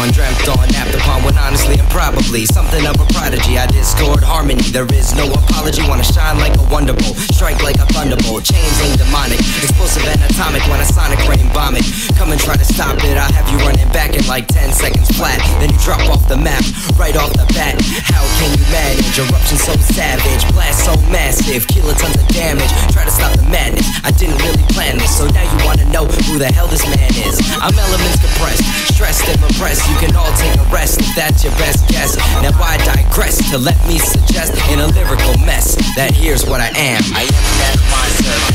on, dreamt on, napped upon when honestly and probably something of a prodigy. I discord harmony, there is no apology. Wanna shine like a wonder bolt, strike like a thunderbolt. Chains ain't demonic, explosive and atomic when a sonic rainboom it. Come and try to stop it, I'll have you running back in like 10 seconds flat. Then you drop off the map, right off the bat. How can you manage? Eruption so savage, blast so massive, kilotons of damage. Try to stop the madness, I didn't really plan this, so now you wanna know who the hell this man is. I'm elements compressed, stressed and repressed. You can all take a rest if that's your best guess. Now I digress to let me suggest in a lyrical mess that here's what I am. I am an atomizer,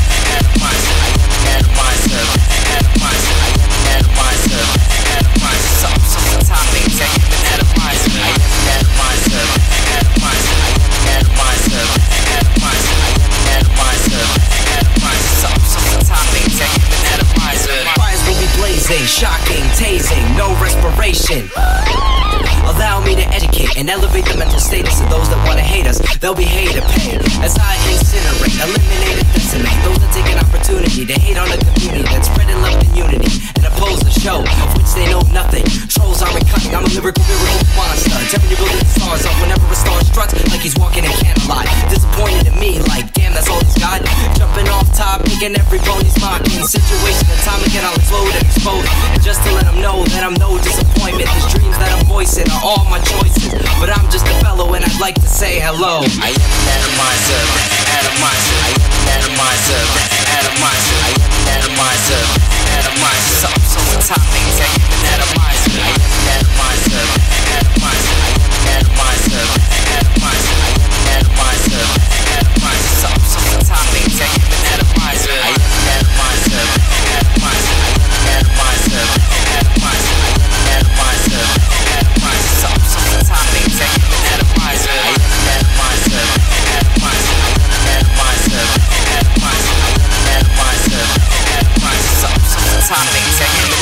blazing, shocking, tasing, no respiration. Allow me to educate and elevate the mental status of those that wanna hate us. They'll be hated pain as I incinerate, eliminate and decimate those that take an opportunity to hate on a community that's spreading love and unity and oppose the show of which they know nothing. Trolls aren't cunning, I'm a lyrical, lyrical monster. Tearing your building stars up whenever a star struts like he's walking in candlelight. Disappointed in me, like damn, that's all he's got. Jumping off top, picking every mocking. Situation atomic and I'll explode and. And just to let him know that I'm no disappointment. These dreams that I'm voicing are all my choices. But I'm just a fellow and I'd like to say hello. I am an atomizer, atomizer. I am an atomizer, atomizer. topics.